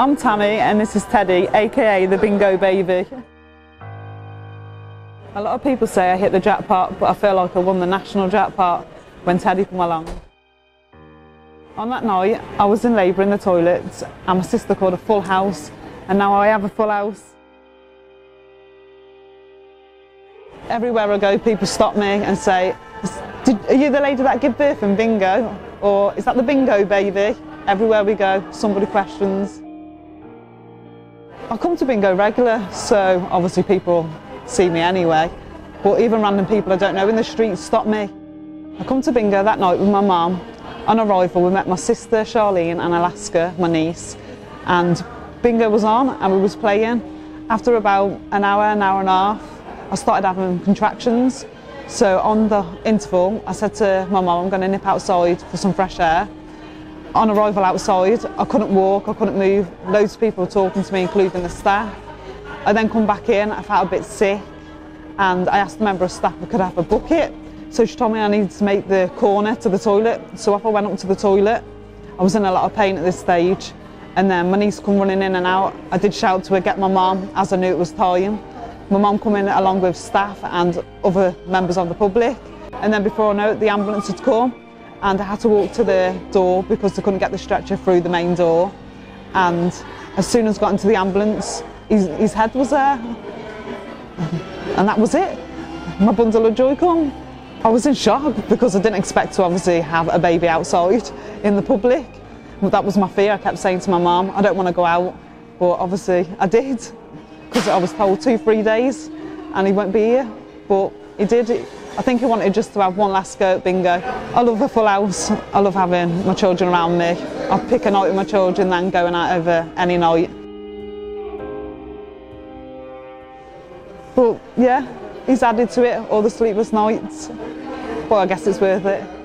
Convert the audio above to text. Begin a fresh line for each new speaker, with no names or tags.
I'm Tammy and this is Teddie, aka the Bingo Baby. A lot of people say I hit the jackpot, but I feel like I won the national jackpot when Teddie came along. On that night, I was in labour in the toilets and my sister called a full house and now I have a full house. Everywhere I go, people stop me and say, are you the lady that gave birth in bingo? Or is that the bingo baby? Everywhere we go, somebody questions. I come to bingo regular, so obviously people see me anyway. But even random people I don't know in the street stop me. I come to bingo that night with my mum. On arrival, we met my sister Charlene and Alaska, my niece, and bingo was on and we was playing. After about an hour, an hour and a half, I started having contractions. So on the interval, I said to my mum, I'm going to nip outside for some fresh air. On arrival outside, I couldn't walk, I couldn't move. Loads of people were talking to me, including the staff. I then come back in, I felt a bit sick, and I asked the member of staff if I could have a bucket. So she told me I needed to make the corner to the toilet. So off I went up to the toilet. I was in a lot of pain at this stage. And then my niece come running in and out. I did shout to her, get my mum, as I knew it was time. My mum come in along with staff and other members of the public. And then before I know it, the ambulance had come and I had to walk to the door because they couldn't get the stretcher through the main door. And as soon as I got into the ambulance, his, his head was there. And that was it. My bundle of joy come. I was in shock because I didn't expect to obviously have a baby outside in the public. But that was my fear. I kept saying to my mum, I don't want to go out. But obviously I did because I was told two, three days and he won't be here. But he did. I think he wanted just to have one last at bingo. I love a full house. I love having my children around me. I pick a night with my children then going out over any night. But yeah, he's added to it all the sleepless nights but I guess it's worth it.